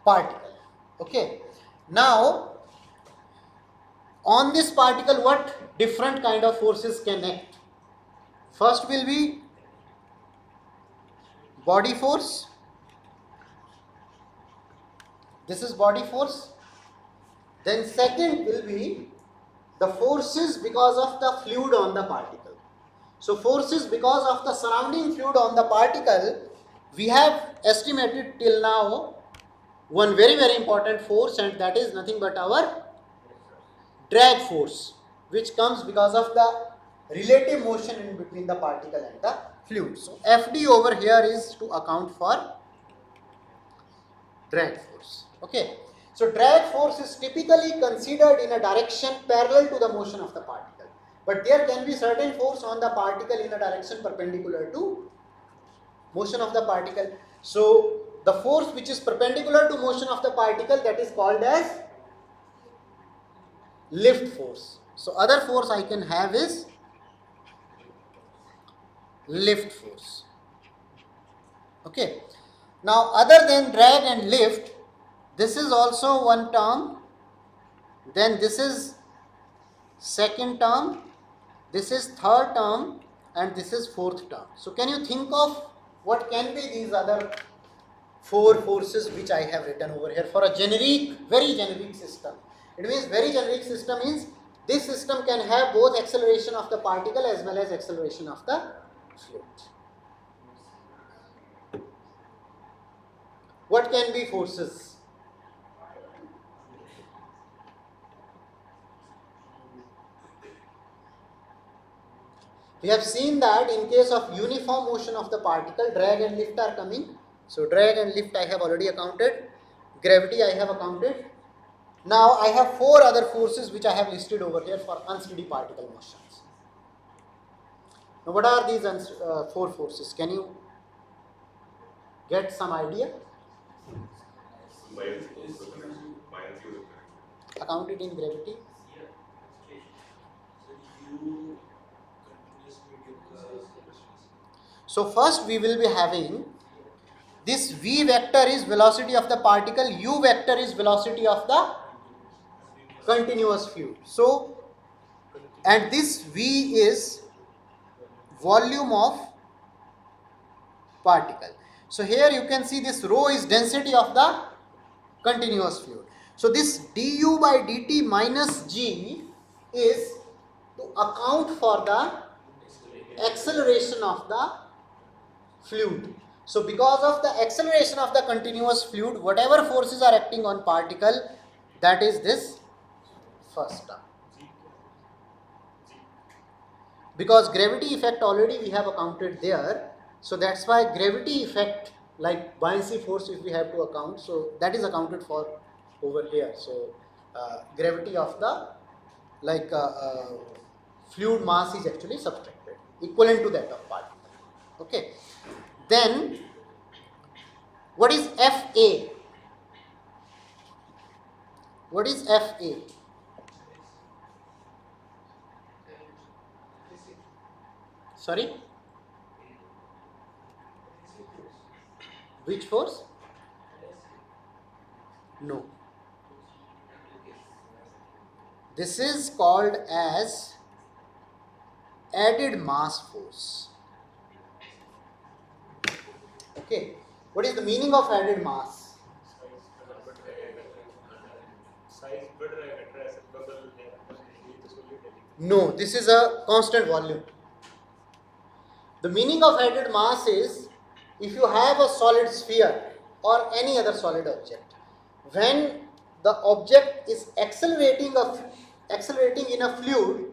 Particle. Okay. Now on this particle what different kind of forces can act first will be body force. This is body force. Then second will be the forces because of the fluid on the particle so forces because of the surrounding fluid on the particle we have estimated till now one very very important force and that is nothing but our drag force which comes because of the relative motion in between the particle and the fluid. So Fd over here is to account for drag force. Okay. So drag force is typically considered in a direction parallel to the motion of the particle. But there can be certain force on the particle in a direction perpendicular to motion of the particle. So the force which is perpendicular to motion of the particle that is called as lift force. So other force I can have is lift force. Okay. Now other than drag and lift, this is also one term. Then this is second term. This is third term and this is fourth term. So can you think of what can be these other four forces which I have written over here for a generic, very generic system. It means very generic system means this system can have both acceleration of the particle as well as acceleration of the fluid. What can be forces? We have seen that in case of uniform motion of the particle, drag and lift are coming. So drag and lift I have already accounted. Gravity I have accounted. Now I have four other forces which I have listed over here for unsteady particle motions. Now what are these uh, four forces? Can you get some idea? Accounted in gravity. So first we will be having this v vector is velocity of the particle, u vector is velocity of the continuous fluid. So and this v is volume of particle. So here you can see this rho is density of the continuous fluid. So this du by dt minus g is to account for the acceleration of the fluid. So because of the acceleration of the continuous fluid, whatever forces are acting on particle, that is this first term. Because gravity effect already we have accounted there, so that's why gravity effect like buoyancy force if we have to account, so that is accounted for over here. So uh, gravity of the like uh, uh, fluid mass is actually subtracted, equivalent to that of particle. Okay. Then, what is FA? What is FA? Sorry? Which force? No. This is called as added mass force. Okay. What is the meaning of added mass? No, this is a constant volume. The meaning of added mass is if you have a solid sphere or any other solid object, when the object is accelerating a, accelerating in a fluid,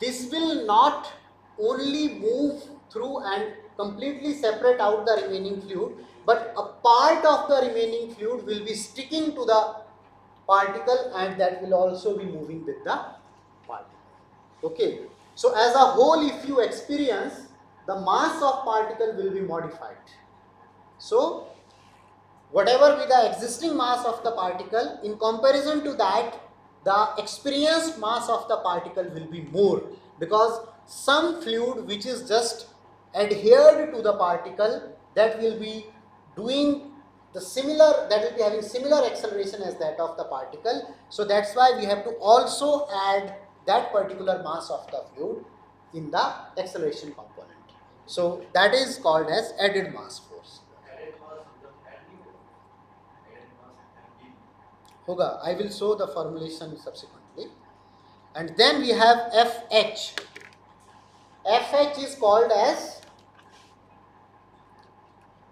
this will not only move through and completely separate out the remaining fluid, but a part of the remaining fluid will be sticking to the particle and that will also be moving with the particle. Okay. So as a whole, if you experience, the mass of particle will be modified. So whatever be the existing mass of the particle, in comparison to that, the experienced mass of the particle will be more because some fluid which is just adhered to the particle that will be doing the similar that will be having similar acceleration as that of the particle. So that's why we have to also add that particular mass of the fluid in the acceleration component. So that is called as added mass force. Hoga i will show the formulation subsequently. And then we have fh fh is called as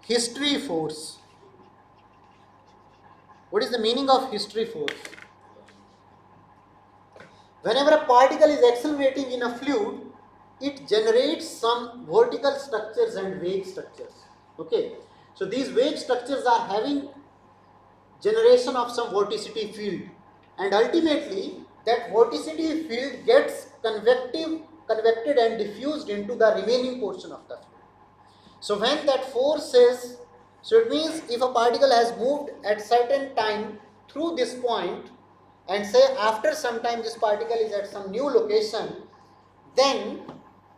history force. What is the meaning of history force? Whenever a particle is accelerating in a fluid it generates some vertical structures and wave structures. Okay? So these wave structures are having generation of some vorticity field. And ultimately that vorticity field gets convective convected and diffused into the remaining portion of the fluid so when that force is so it means if a particle has moved at certain time through this point and say after some time this particle is at some new location then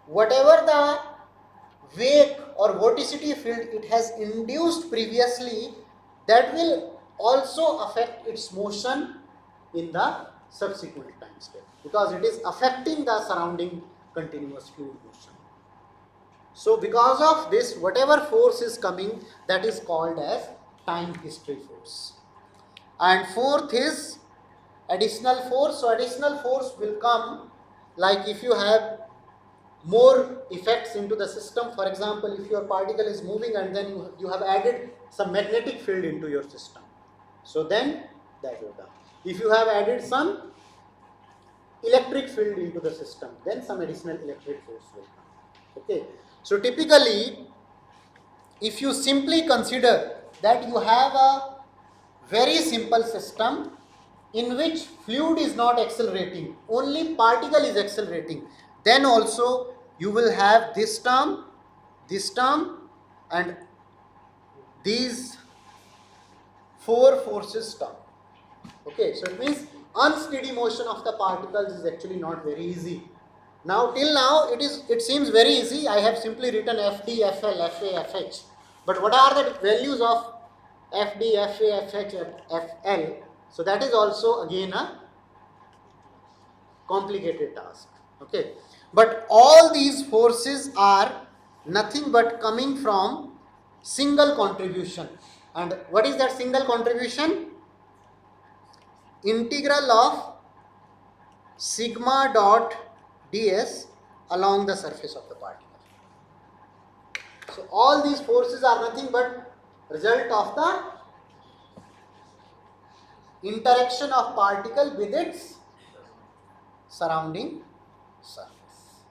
whatever the wake or vorticity field it has induced previously that will also affect its motion in the subsequent time step because it is affecting the surrounding continuous fluid motion. So because of this whatever force is coming that is called as time history force. And fourth is additional force. So additional force will come like if you have more effects into the system. For example, if your particle is moving and then you, you have added some magnetic field into your system. So then that will come. If you have added some electric field into the system, then some additional electric force will come. Okay. So typically, if you simply consider that you have a very simple system in which fluid is not accelerating, only particle is accelerating, then also you will have this term, this term, and these four forces term. Okay, so it means unsteady motion of the particles is actually not very easy. Now till now it is it seems very easy. I have simply written FD, FL, FA, FH. But what are the values of FD, FA, FH, FL? So that is also again a complicated task. Okay. But all these forces are nothing but coming from single contribution. And what is that single contribution? Integral of sigma dot ds along the surface of the particle. So all these forces are nothing but result of the interaction of particle with its surrounding surface.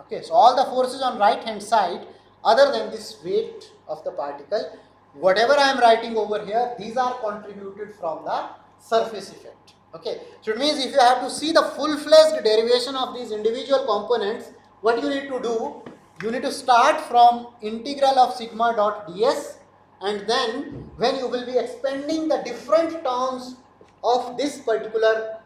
Okay, so all the forces on right hand side other than this weight of the particle, whatever I am writing over here, these are contributed from the surface effect. Okay, so it means if you have to see the full-fledged derivation of these individual components, what you need to do, you need to start from integral of sigma dot ds and then when you will be expanding the different terms of this particular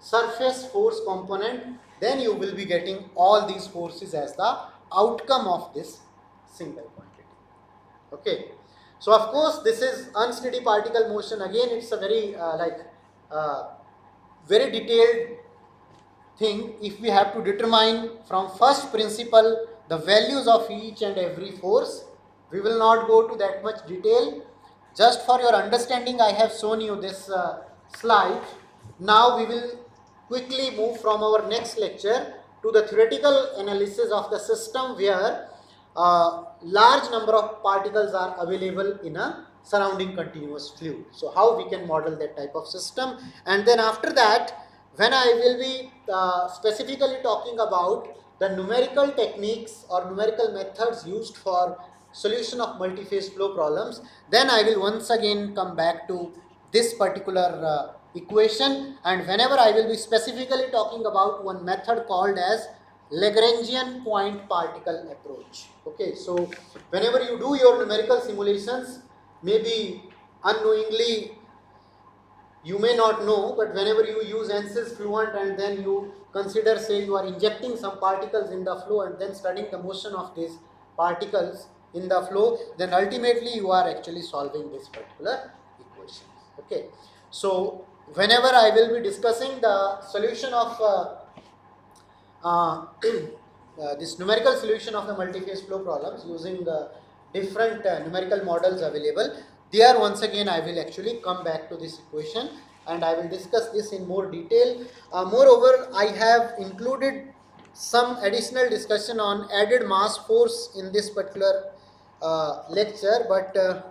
surface force component, then you will be getting all these forces as the outcome of this single quantity. Okay. So of course this is unsteady particle motion. Again it's a very uh, like uh, very detailed thing. If we have to determine from first principle the values of each and every force we will not go to that much detail. Just for your understanding I have shown you this uh, slide. Now we will quickly move from our next lecture to the theoretical analysis of the system where uh, large number of particles are available in a surrounding continuous fluid. So how we can model that type of system and then after that when I will be uh, specifically talking about the numerical techniques or numerical methods used for solution of multi-phase flow problems then I will once again come back to this particular uh, equation and whenever I will be specifically talking about one method called as Lagrangian point particle approach. Okay, so whenever you do your numerical simulations, maybe unknowingly you may not know, but whenever you use ANSYS Fluent and then you consider, say, you are injecting some particles in the flow and then studying the motion of these particles in the flow, then ultimately you are actually solving this particular equation. Okay, so whenever I will be discussing the solution of uh, this numerical solution of the multi-phase flow problems using different uh, numerical models available, there once again I will actually come back to this equation and I will discuss this in more detail. Uh, moreover, I have included some additional discussion on added mass force in this particular uh, lecture, but uh,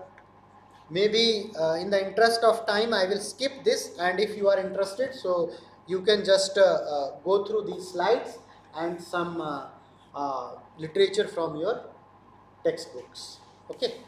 maybe uh, in the interest of time I will skip this and if you are interested so you can just uh, uh, go through these slides and some uh, literature from your textbooks. Okay